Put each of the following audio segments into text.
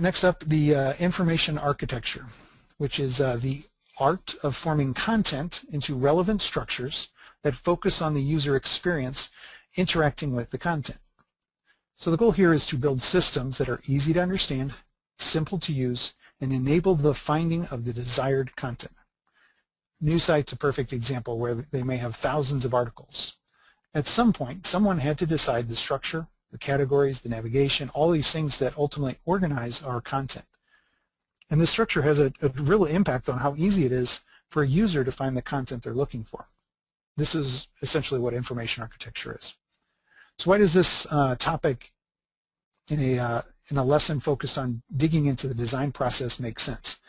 next up, the uh, information architecture, which is uh, the art of forming content into relevant structures that focus on the user experience interacting with the content. So the goal here is to build systems that are easy to understand, simple to use, and enable the finding of the desired content. News site's a perfect example where they may have thousands of articles. At some point, someone had to decide the structure, the categories, the navigation, all these things that ultimately organize our content. And this structure has a, a real impact on how easy it is for a user to find the content they're looking for. This is essentially what information architecture is. So why does this uh, topic in a, uh, in a lesson focused on digging into the design process make sense?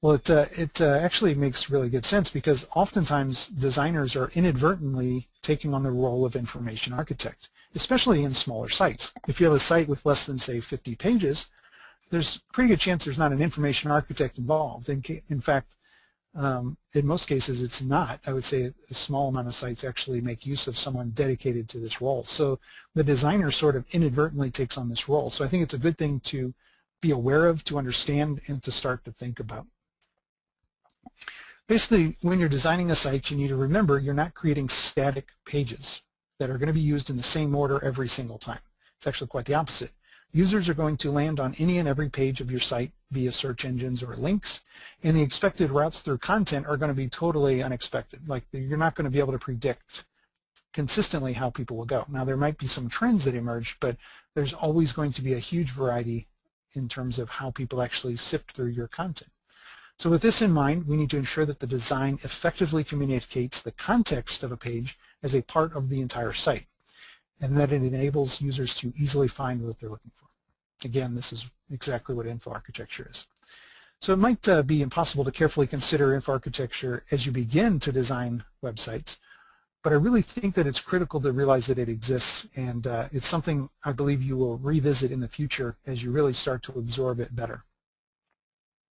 Well, it, uh, it uh, actually makes really good sense because oftentimes designers are inadvertently taking on the role of information architect, especially in smaller sites. If you have a site with less than, say, 50 pages, there's pretty good chance there's not an information architect involved. In, in fact, um, in most cases it's not. I would say a small amount of sites actually make use of someone dedicated to this role. So the designer sort of inadvertently takes on this role. So I think it's a good thing to be aware of, to understand, and to start to think about. Basically, when you're designing a site, you need to remember you're not creating static pages that are going to be used in the same order every single time. It's actually quite the opposite. Users are going to land on any and every page of your site via search engines or links, and the expected routes through content are going to be totally unexpected. Like you're not going to be able to predict consistently how people will go. Now there might be some trends that emerge, but there's always going to be a huge variety in terms of how people actually sift through your content. So with this in mind, we need to ensure that the design effectively communicates the context of a page as a part of the entire site and that it enables users to easily find what they're looking for. Again, this is exactly what info architecture is. So it might uh, be impossible to carefully consider info architecture as you begin to design websites, but I really think that it's critical to realize that it exists and uh, it's something I believe you will revisit in the future as you really start to absorb it better.